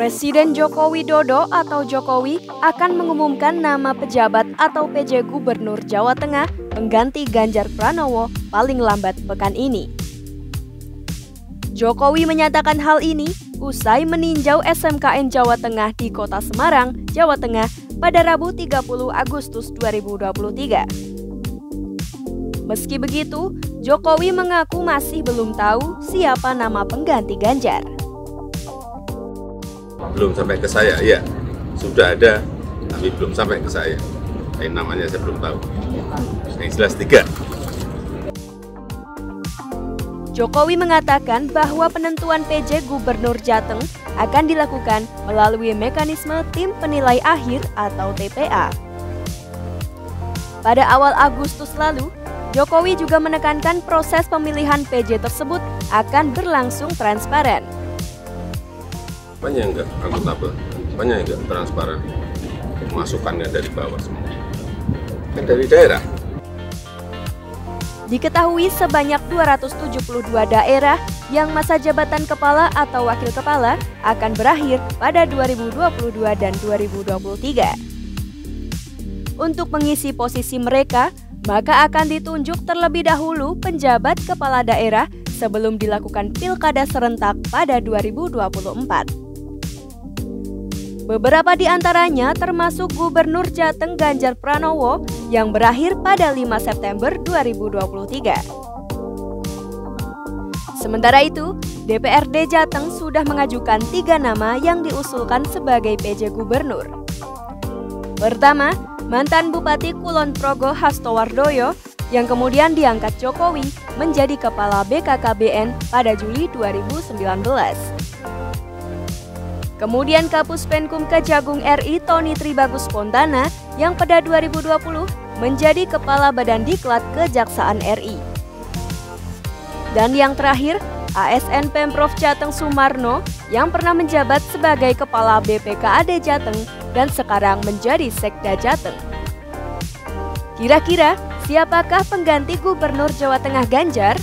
Presiden Joko Widodo atau Jokowi akan mengumumkan nama pejabat atau PJ Gubernur Jawa Tengah pengganti Ganjar Pranowo paling lambat pekan ini. Jokowi menyatakan hal ini usai meninjau SMKN Jawa Tengah di Kota Semarang, Jawa Tengah pada Rabu 30 Agustus 2023. Meski begitu, Jokowi mengaku masih belum tahu siapa nama pengganti Ganjar belum sampai ke saya, ya sudah ada, tapi belum sampai ke saya. Tapi namanya saya belum tahu. Yang jelas tiga. Jokowi mengatakan bahwa penentuan PJ Gubernur Jateng akan dilakukan melalui mekanisme tim penilai akhir atau TPA. Pada awal Agustus lalu, Jokowi juga menekankan proses pemilihan PJ tersebut akan berlangsung transparan banyak yang enggak akuntabel, banyak yang enggak transparan. Masukannya dari bawah semua. Kan dari daerah. Diketahui sebanyak 272 daerah yang masa jabatan kepala atau wakil kepala akan berakhir pada 2022 dan 2023. Untuk mengisi posisi mereka, maka akan ditunjuk terlebih dahulu penjabat kepala daerah sebelum dilakukan pilkada serentak pada 2024. Beberapa di antaranya termasuk Gubernur Jateng Ganjar Pranowo yang berakhir pada 5 September 2023. Sementara itu, DPRD Jateng sudah mengajukan tiga nama yang diusulkan sebagai PJ Gubernur. Pertama, mantan Bupati Kulon Progo Hastowardoyo yang kemudian diangkat Jokowi menjadi Kepala BKKBN pada Juli 2019. Kemudian Kapus Penkum Kejagung RI Tony Tribagus Spontana yang pada 2020 menjadi Kepala Badan Diklat Kejaksaan RI. Dan yang terakhir, ASN Pemprov Jateng Sumarno yang pernah menjabat sebagai Kepala BPKAD Jateng dan sekarang menjadi Sekda Jateng. Kira-kira siapakah pengganti Gubernur Jawa Tengah Ganjar?